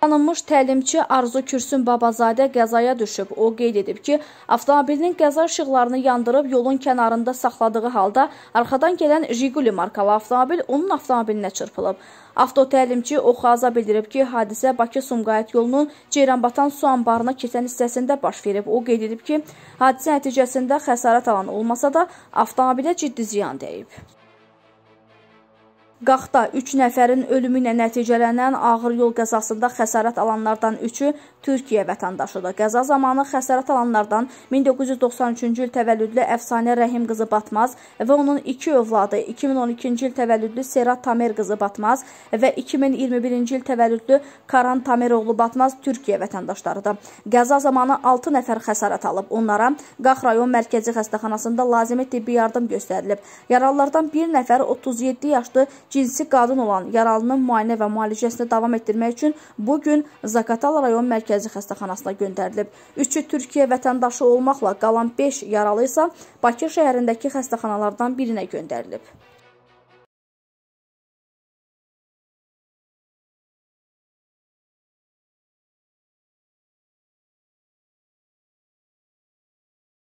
Tanınmış təlimçi Arzu Kürsün Babazadə qəzaya düşüb. O qeyd edib ki, avtomobilinin qəza işıqlarını yandırıb yolun kənarında saxladığı halda arxadan gələn Jiguli markalı avtomobil onun avtomobilinə çırpılıb. Avtotəlimçi Oxaza bildirib ki, hadisə Bakı-Sumqayıt yolunun Ceyranbatan su anbarına keçən hissəsində baş verib. O qeyd edib ki, hadisə nəticəsində xəsarət alan olmasa da avtomobilə ciddi ziyan dəyib. Qaxda 3 nəfərin ölümü ilə nəticələnən ağır yol qəzasında xəsarət alanlardan 3-ü Türkiyə vətəndaşıdır. Qəza zamanı xəsarət alanlardan 1993-cü il təvəllüdlü Əfsanə Rəhim qızı Batmaz və onun iki övladı 2012-ci il təvəllüdlü Serat Tamer qızı Batmaz və 2021-ci il təvəllüdlü Karan Tameroğlu Batmaz Türkiyə vətəndaşlarıdır. Qəza zamanı 6 nəfər xəsarət alıb. Onlara Qax rayon mərkəzi xəstəxanasında lazımi tibbi yardım göstərilib. Yaralılardan bir nəfər 37 yaşlı cinsi qadın olan yaralının müayinə və müalicəsini davam etdirmək üçün bu gün Zaqatal rayon mərkəzi xəstəxanasına göndərilib. Üçü Türkiyə vətəndaşı olmaqla qalan 5 yaralı isə Bakı şəhərindəki xəstəxanalardan birinə göndərilib.